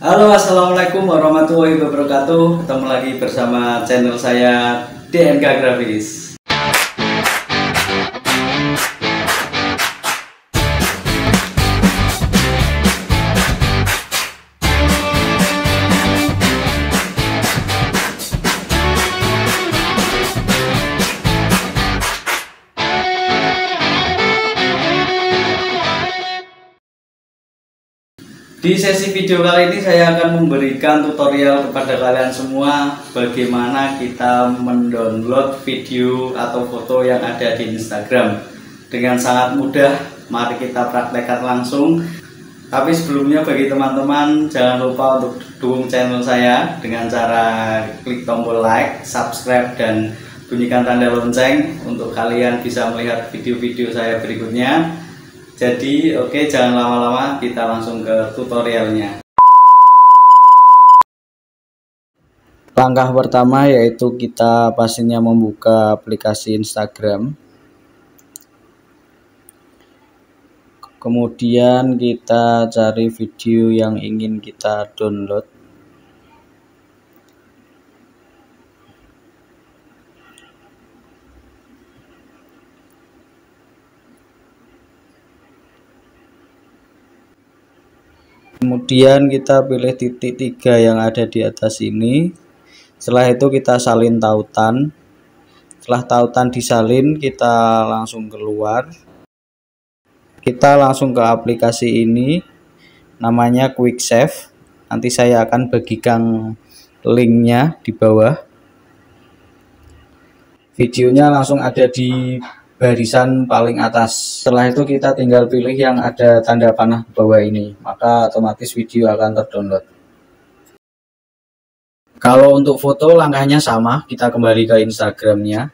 Halo assalamualaikum warahmatullahi wabarakatuh. Ketemu lagi bersama channel saya DNK Grafis Di sesi video kali ini saya akan memberikan tutorial kepada kalian semua bagaimana kita mendownload video atau foto yang ada di Instagram dengan sangat mudah. Mari kita praktekkan langsung. Tapi sebelumnya bagi teman-teman jangan lupa untuk dukung channel saya dengan cara klik tombol like, subscribe dan bunyikan tanda lonceng untuk kalian bisa melihat video-video saya berikutnya. Jadi oke okay, jangan lama-lama kita langsung ke tutorialnya. Langkah pertama yaitu kita pastinya membuka aplikasi Instagram. Kemudian kita cari video yang ingin kita download. Kemudian kita pilih titik tiga yang ada di atas ini. Setelah itu kita salin tautan. Setelah tautan disalin kita langsung keluar. Kita langsung ke aplikasi ini. Namanya quick save nanti saya akan bagikan linknya di bawah. Videonya langsung ada di barisan paling atas. Setelah itu kita tinggal pilih yang ada tanda panah bawah ini, maka otomatis video akan terdownload. Kalau untuk foto langkahnya sama, kita kembali ke Instagramnya.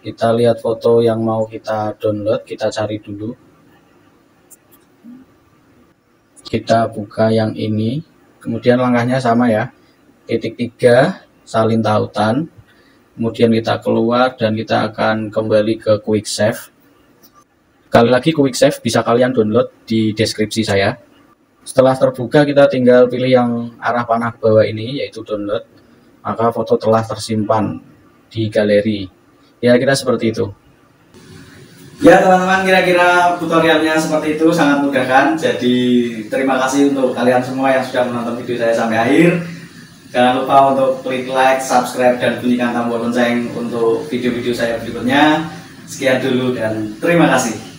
Kita lihat foto yang mau kita download, kita cari dulu. Kita buka yang ini, kemudian langkahnya sama ya. Titik tiga, salin tautan, kemudian kita keluar dan kita akan kembali ke quick save. Kali lagi quick save bisa kalian download di deskripsi saya. Setelah terbuka kita tinggal pilih yang arah panah ke bawah ini yaitu download. Maka foto telah tersimpan di galeri. Ya kira seperti itu. Ya teman-teman kira-kira tutorialnya seperti itu. Sangat mudah kan Jadi terima kasih untuk kalian semua yang sudah menonton video saya sampai akhir Jangan lupa untuk klik like, subscribe, dan bunyikan tombol lonceng untuk video-video saya berikutnya. Sekian dulu dan terima kasih.